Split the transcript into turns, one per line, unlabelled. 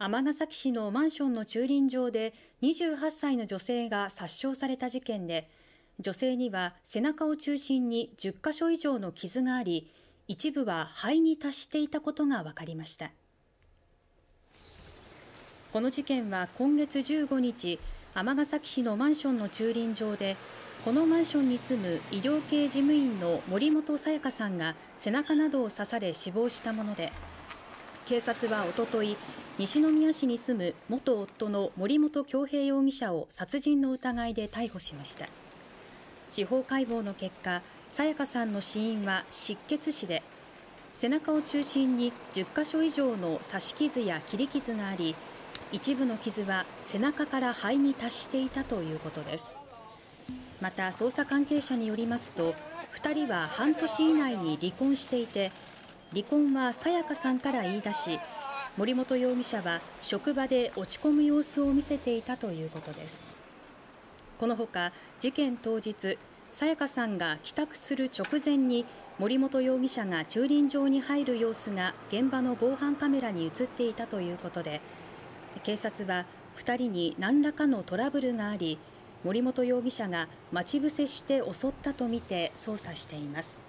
尼崎市のマンションの駐輪場で28歳の女性が殺傷された事件で女性には背中を中心に10カ所以上の傷があり一部は肺に達していたことが分かりました。この事件は今月15日尼崎市のマンションの駐輪場でこのマンションに住む医療系事務員の森本彩加さんが背中などを刺され死亡したもので警察はおととい西宮市に住む元夫の森本恭平容疑者を殺人の疑いで逮捕しました。司法解剖の結果さやかさんの死因は失血死で背中を中心に10カ所以上の刺し傷や切り傷があり一部の傷は背中から肺に達していたということです。また捜査関係者によりますと2人は半年以内に離婚していて離婚はさやかさんから言い出し森本容疑者は職場で落ち込む様子を見せていたということです。このほか事件当日さやかさんが帰宅する直前に森本容疑者が駐輪場に入る様子が現場の防犯カメラに映っていたということで警察は2人に何らかのトラブルがあり森本容疑者が待ち伏せして襲ったとみて捜査しています。